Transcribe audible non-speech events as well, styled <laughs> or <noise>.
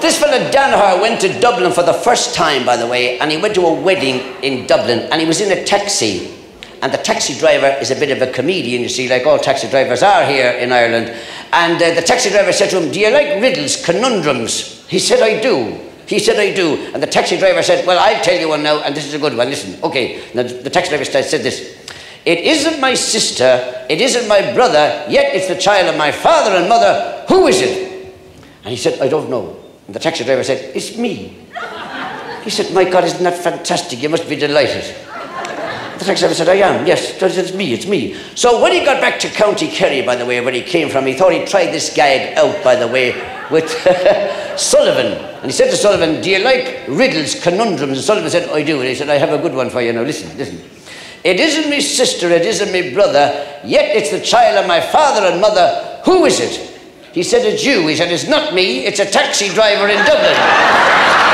This fella Danaher went to Dublin for the first time, by the way, and he went to a wedding in Dublin, and he was in a taxi. And the taxi driver is a bit of a comedian, you see, like all taxi drivers are here in Ireland. And uh, the taxi driver said to him, Do you like riddles, conundrums? He said, I do. He said, I do. And the taxi driver said, Well, I'll tell you one now, and this is a good one. Listen, okay. Now, the taxi driver said this It isn't my sister, it isn't my brother, yet it's the child of my father and mother. Who is it? And he said, I don't know. And the taxi driver said, It's me. He said, My God, isn't that fantastic? You must be delighted. The taxi driver said, I am, yes, it's me, it's me. So when he got back to County Kerry, by the way, where he came from, he thought he'd try this gag out, by the way, with <laughs> Sullivan. And he said to Sullivan, Do you like riddles, conundrums? And Sullivan said, I do. And he said, I have a good one for you now. Listen, listen. It isn't my sister, it isn't my brother, yet it's the child of my father and mother. Who is it? He said, It's you. He said, It's not me, it's a taxi driver in Dublin.